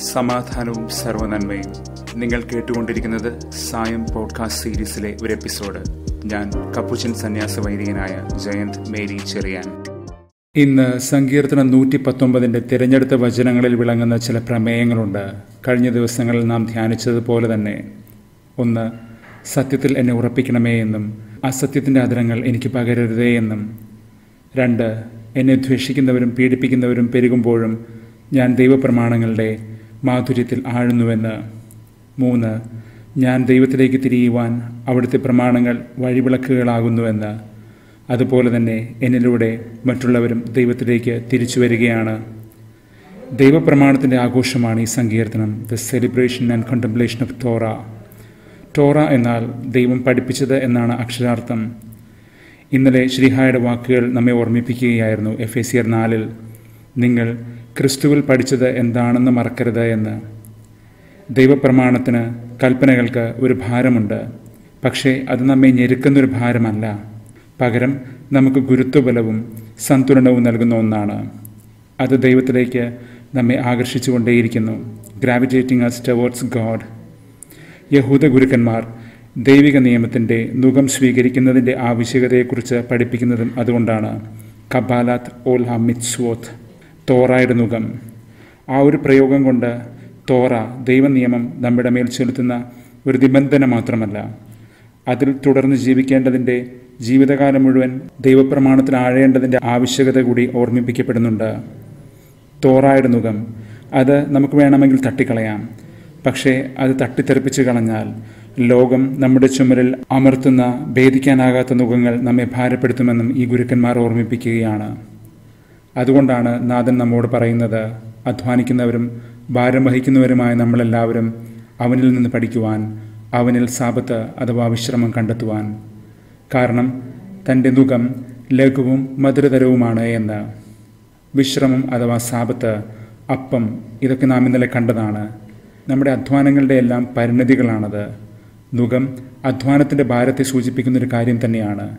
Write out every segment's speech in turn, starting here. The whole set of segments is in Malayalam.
സമാധാനവും സർവനന്മയും നിങ്ങൾ കേട്ടുകൊണ്ടിരിക്കുന്നത് സായം പോഡ്കാസ്റ്റ് സീരീസിലെ ഒരു എപ്പിസോഡ്. ഞാൻ കപ്പുച്ചൻ സന്യാസ വൈദികനായ ജയന്ത് മേരി ചെറിയാൻ. ഇന്ന് സങ്കീർത്തനം നൂറ്റി പത്തൊമ്പതിന്റെ തിരഞ്ഞെടുത്ത വചനങ്ങളിൽ വിളങ്ങുന്ന ചില പ്രമേയങ്ങളുണ്ട്. കഴിഞ്ഞ ദിവസങ്ങളിൽ നാം ധ്യാനിച്ചതുപോലെ തന്നെ. ഒന്ന് സത്യത്തിൽ എന്നെ ഉറപ്പിക്കണമേ എന്നും അസത്യത്തിന്റെ അതിരങ്ങൾ എനിക്ക് പകരരുതേ എന്നും. രണ്ട് എന്നെ ദ്വേഷിക്കുന്നവരും പീഡിപ്പിക്കുന്നവരും പെരുകുമ്പോഴും ഞാൻ ദൈവപ്രമാണങ്ങളുടെ മാധുര്യത്തിൽ ആഴുന്നുവെന്ന്. മൂന്ന് ഞാൻ ദൈവത്തിലേക്ക് തിരിയുവാൻ അവിടുത്തെ പ്രമാണങ്ങൾ വഴിവിളക്കുകളാകുന്നുവെന്ന്. അതുപോലെ തന്നെ എന്നിലൂടെ മറ്റുള്ളവരും ദൈവത്തിലേക്ക് തിരിച്ചു വരികയാണ്. ദൈവപ്രമാണത്തിന്റെ ആഘോഷമാണ് ഈ സങ്കീർത്തനം the celebration and contemplation of Torah Torah എന്നാൽ ദൈവം പഠിപ്പിച്ചത് എന്നാണ് അക്ഷരാർത്ഥം. ഇന്നലെ ശ്രീഹായുടെ വാക്കുകൾ നമ്മെ ഓർമ്മിപ്പിക്കുകയായിരുന്നു എഫ് എ സിയർ നാലിൽ. നിങ്ങൾ ക്രിസ്തുവിൽ പഠിച്ചത് എന്താണെന്ന് മറക്കരുത് എന്ന്. ദൈവപ്രമാണത്തിന് കൽപ്പനകൾക്ക് ഒരു ഭാരമുണ്ട്. പക്ഷേ അത് നമ്മെ ഞെരുക്കുന്നൊരു ഭാരമല്ല. പകരം നമുക്ക് ഗുരുത്വബലവും സന്തുലനവും നൽകുന്ന ഒന്നാണ്. അത് ദൈവത്തിലേക്ക് നമ്മെ ആകർഷിച്ചുകൊണ്ടേയിരിക്കുന്നു. ഗ്രാവിറ്റേറ്റിംഗ് അസ് ടവേർഡ്സ് ഗോഡ് യഹൂദ ഗുരുക്കന്മാർ ദൈവിക നിയമത്തിന്റെ നുഖം സ്വീകരിക്കുന്നതിന്റെ ആവശ്യകതയെക്കുറിച്ച് പഠിപ്പിക്കുന്നതും അതുകൊണ്ടാണ്. കബാലാത്ത് ഓൽ ഹമിത്സ്വോത്ത് തോറായുടെ നുഖം ആ ഒരു പ്രയോഗം കൊണ്ട് തോറ ദൈവനിയമം നമ്മുടെ മേൽ ചെലുത്തുന്ന ഒരു നിബന്ധന മാത്രമല്ല. അതിൽ തുടർന്ന് ജീവിക്കേണ്ടതിന്റെ ജീവിതകാലം മുഴുവൻ ദൈവപ്രമാണത്തിൽ ആഴേണ്ടതിന്റെ ആവശ്യകത കൂടി ഓർമ്മിപ്പിക്കപ്പെടുന്നുണ്ട്. തോറായുടെ മുഖം അത് നമുക്ക് വേണമെങ്കിൽ തട്ടിക്കളയാം. പക്ഷേ അത് തട്ടിത്തെറിപ്പിച്ച് കളഞ്ഞാൽ ലോകം നമ്മുടെ ചുമരിൽ അമർത്തുന്ന ഭേദിക്കാനാകാത്ത മുഖങ്ങൾ നമ്മെ ഭാരപ്പെടുത്തുമെന്നും ഈ ഗുരുക്കന്മാർ ഓർമ്മിപ്പിക്കുകയാണ്. അതുകൊണ്ടാണ് നാഥൻ നമ്മോട് പറയുന്നത് അധ്വാനിക്കുന്നവരും ഭാരം വഹിക്കുന്നവരുമായ നമ്മളെല്ലാവരും അവനിൽ നിന്ന് പഠിക്കുവാൻ അവനിൽ സാപത്ത് അഥവാ വിശ്രമം കണ്ടെത്തുവാൻ. കാരണം തന്റെ മുഖം ലഘുവും മധുരതരവുമാണ് എന്ന്. വിശ്രമം അഥവാ സാപത്ത് അപ്പം ഇതൊക്കെ നാം ഇന്നലെ കണ്ടതാണ്. നമ്മുടെ അധ്വാനങ്ങളുടെ എല്ലാം പരിണതികളാണത്. മുഖം അധ്വാനത്തിന്റെ ഭാരത്തെ സൂചിപ്പിക്കുന്നൊരു കാര്യം തന്നെയാണ്.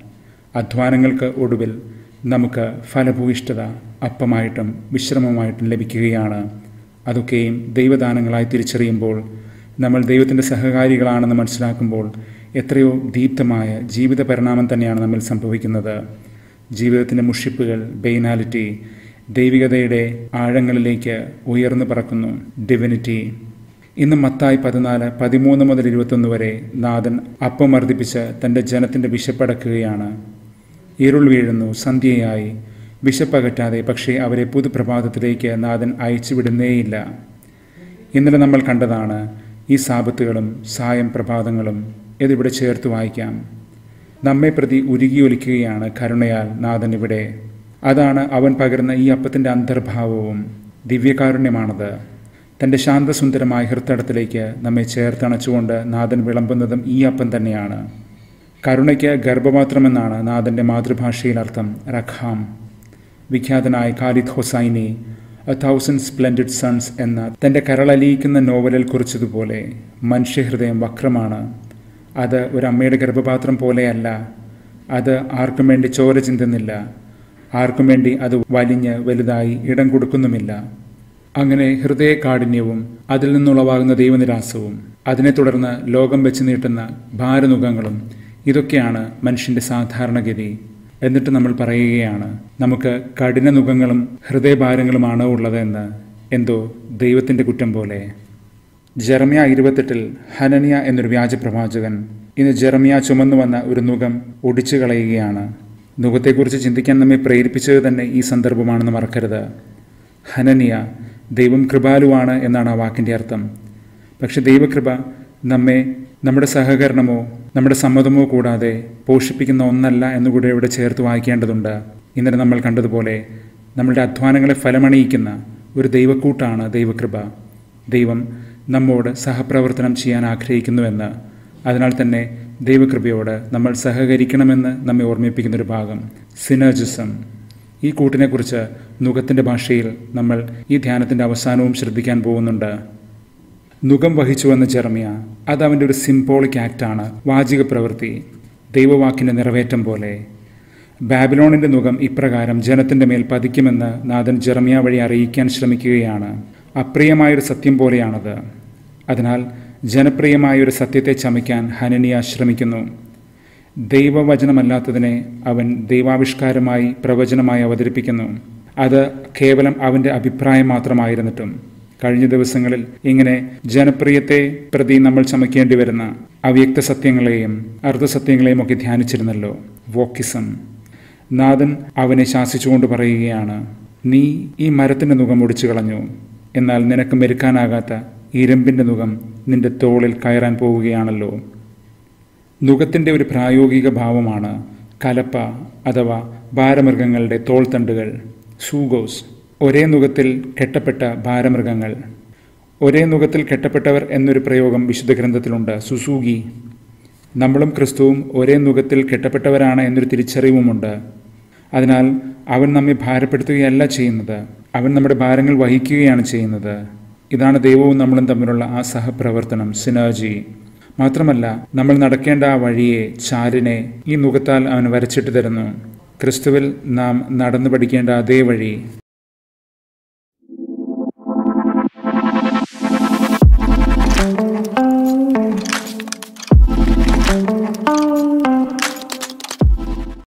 അധ്വാനങ്ങൾക്ക് ഒടുവിൽ നമുക്ക് ഫലഭൂയിഷ്ഠത അപ്പമായിട്ടും വിശ്രമമായിട്ടും ലഭിക്കുകയാണ്. അതൊക്കെയും ദൈവദാനങ്ങളായി തിരിച്ചറിയുമ്പോൾ നമ്മൾ ദൈവത്തിന്റെ സഹകാരികളാണെന്ന് മനസ്സിലാക്കുമ്പോൾ എത്രയോ ദീപ്തമായ ജീവിത പരിണാമം തന്നെയാണ് നമ്മൾ സംഭവിക്കുന്നത്. ജീവിതത്തിന്റെ മുഷിപ്പുകൾ ബെയിനാലിറ്റി ദൈവികതയുടെ ആഴങ്ങളിലേക്ക് ഉയർന്നു പറക്കുന്നു. ഡിവിനിറ്റി ഇന്ന് മത്തായി പതിനാല് പതിമൂന്ന് മുതൽ ഇരുപത്തൊന്ന് വരെ നാഥൻ അപ്പം വർദ്ധിപ്പിച്ച് തന്റെ ജനത്തിന്റെ വിശപ്പടക്കുകയാണ്. ഇരുൾ വീഴുന്നു സന്ധ്യയായി. വിശപ്പകറ്റാതെ പക്ഷേ അവരെ പുതുപ്രഭാതത്തിലേക്ക് നാഥൻ അയച്ചുവിടുന്നേയില്ല. ഇന്നലെ നമ്മൾ കണ്ടതാണ് ഈ സാപത്തുകളും സായം പ്രഭാതങ്ങളും ഇതിവിടെ ചേർത്ത് വായിക്കാം. നമ്മെ പ്രതി ഉരുകിയൊലിക്കുകയാണ് കരുണയാൽ നാഥൻ ഇവിടെ. അതാണ് അവൻ പകരുന്ന ഈ അപ്പത്തിന്റെ അന്തർഭാവവും ദിവ്യകാരുണ്യമാണത്. തന്റെ ശാന്തസുന്ദരമായ ഹൃത്തടത്തിലേക്ക് നമ്മെ ചേർത്തണച്ചുകൊണ്ട് നാഥൻ വിളമ്പുന്നതും ഈ അപ്പം തന്നെയാണ്. കരുണയ്ക്ക് ഗർഭപാത്രമെന്നാണ് നാഥന്റെ മാതൃഭാഷയിൽ അർത്ഥം. റഖാം വിഖ്യാതനായ Khaled Hosseini a thousand splendid suns എന്ന തന്റെ കരളലിയിക്കുന്ന നോവലിൽ കുറിച്ചതുപോലെ മനുഷ്യഹൃദയം വക്രമാണ്. അത് ഒരു അമ്മയുടെ ഗർഭപാത്രം പോലെയല്ല. അത് ആർക്കും വേണ്ടി ചോര ചിന്തുന്നില്ല. ആർക്കും വേണ്ടി അത് വലിഞ്ഞ് വലുതായി ഇടം കൊടുക്കുന്നുമില്ല. അങ്ങനെ ഹൃദയകാഠിന്യവും അതിൽ നിന്നുളവാകുന്ന ദൈവനിരാസവും അതിനെ തുടർന്ന് ലോകം വെച്ച് നീട്ടുന്ന ഭാരനുഖങ്ങളും ഇതൊക്കെയാണ് മനുഷ്യന്റെ സാധാരണഗതി. എന്നിട്ട് നമ്മൾ പറയുകയാണ് നമുക്ക് കഠിന മുഖങ്ങളും ഹൃദയഭാരങ്ങളുമാണോ ഉള്ളതെന്ന്? എന്തോ ദൈവത്തിന്റെ കുറ്റം പോലെ. ജെറമിയ ഇരുപത്തെട്ടിൽ ഹനനിയ എന്നൊരു വ്യാജ പ്രവാചകൻ ഇന്ന് ജെറമിയ ചുമന്നു വന്ന ഒരു നുഖം ഒടിച്ചു കളയുകയാണ്. നുഖത്തെക്കുറിച്ച് ചിന്തിക്കാൻ നമ്മെ പ്രേരിപ്പിച്ചത് തന്നെ ഈ സന്ദർഭമാണെന്ന് മറക്കരുത്. ഹനനിയ ദൈവം കൃപാലുവാണ് എന്നാണ് ആ വാക്കിന്റെ അർത്ഥം. പക്ഷെ ദൈവകൃപ നമ്മെ നമ്മുടെ സഹകരണമോ നമ്മുടെ സമ്മതമോ കൂടാതെ പോഷിപ്പിക്കുന്ന ഒന്നല്ല എന്നുകൂടെ ഇവിടെ ചേർത്ത് വായിക്കേണ്ടതുണ്ട്. ഇന്നലെ നമ്മൾ കണ്ടതുപോലെ നമ്മളുടെ അധ്വാനങ്ങളെ ഫലമണിയിക്കുന്ന ഒരു ദൈവക്കൂട്ടാണ് ദൈവകൃപ. ദൈവം നമ്മോട് സഹപ്രവർത്തനം ചെയ്യാൻ ആഗ്രഹിക്കുന്നുവെന്ന്. അതിനാൽ തന്നെ ദൈവകൃപയോട് നമ്മൾ സഹകരിക്കണമെന്ന് നമ്മെ ഓർമ്മിപ്പിക്കുന്ന ഒരു ഭാഗം സിനർജിസം. ഈ കൂട്ടിനെക്കുറിച്ച് നുഖത്തിന്റെ ഭാഷയിൽ നമ്മൾ ഈ ധ്യാനത്തിന്റെ അവസാനവും ശ്രദ്ധിക്കാൻ പോകുന്നുണ്ട്. നുഖം വഹിച്ചു വന്ന ജെറമിയ അത് അവന്റെ ഒരു സിംബോളിക് ആക്റ്റാണ് വാചിക പ്രവൃത്തി ദൈവവാക്കിന്റെ നിറവേറ്റം പോലെ. ബാബിലോണിന്റെ നുഖം ഇപ്രകാരം ജനത്തിന്റെ മേൽ പതിക്കുമെന്ന് നാഥൻ ജെറമിയ വഴി അറിയിക്കാൻ ശ്രമിക്കുകയാണ്. അപ്രിയമായൊരു സത്യം പോലെയാണത്. അതിനാൽ ജനപ്രിയമായൊരു സത്യത്തെ ചമയ്ക്കാൻ ഹനനിയ ശ്രമിക്കുന്നു. ദൈവവചനമല്ലാത്തതിനെ അവൻ ദൈവാവിഷ്കാരമായി പ്രവചനമായി അവതരിപ്പിക്കുന്നു. അത് കേവലം അവന്റെ അഭിപ്രായം മാത്രമായിരുന്നിട്ടും കഴിഞ്ഞ ദിവസങ്ങളിൽ ഇങ്ങനെ ജനപ്രിയത്തെ പ്രതി നമ്മൾ ചമയ്ക്കേണ്ടി വരുന്ന അവ്യക്ത സത്യങ്ങളെയും അർദ്ധസത്യങ്ങളെയും ഒക്കെ ധ്യാനിച്ചിരുന്നല്ലോ. വോക്കിസം. നാഥൻ അവനെ ശാസിച്ചുകൊണ്ട് പറയുകയാണ് നീ ഈ മരത്തിന്റെ മുഖം ഒടിച്ചു കളഞ്ഞു. എന്നാൽ നിനക്ക് മെരുക്കാനാകാത്ത ഇരുമ്പിന്റെ മുഖം നിന്റെ തോളിൽ കയറാൻ പോവുകയാണല്ലോ. നുഖത്തിന്റെ ഒരു പ്രായോഗിക ഭാവമാണ് കലപ്പ അഥവാ ഭാരമൃഗങ്ങളുടെ തോൾത്തണ്ടുകൾ. സൂഗോസ്. ഒരേ നുഖത്തിൽ കെട്ടപ്പെട്ട ഭാരമൃഗങ്ങൾ. ഒരേ നുഖത്തിൽ കെട്ടപ്പെട്ടവർ എന്നൊരു പ്രയോഗം വിശുദ്ധ ഗ്രന്ഥത്തിലുണ്ട്. സുസൂഗി നമ്മളും ക്രിസ്തുവും ഒരേ നുഖത്തിൽ കെട്ടപ്പെട്ടവരാണ് എന്നൊരു തിരിച്ചറിവുമുണ്ട്. അതിനാൽ അവൻ നമ്മെ ഭാരപ്പെടുത്തുകയല്ല ചെയ്യുന്നത്. അവൻ നമ്മുടെ ഭാരങ്ങൾ വഹിക്കുകയാണ് ചെയ്യുന്നത്. ഇതാണ് ദൈവവും നമ്മളും തമ്മിലുള്ള ആ സഹപ്രവർത്തനം. സിനർജി. മാത്രമല്ല നമ്മൾ നടക്കേണ്ട ആ വഴിയെ ചാരിനെ ഈ നുഖത്താൽ അവൻ വരച്ചിട്ട് തരുന്നു. ക്രിസ്തുവിൽ നാം നടന്നു പഠിക്കേണ്ട അതേ വഴി Thank you.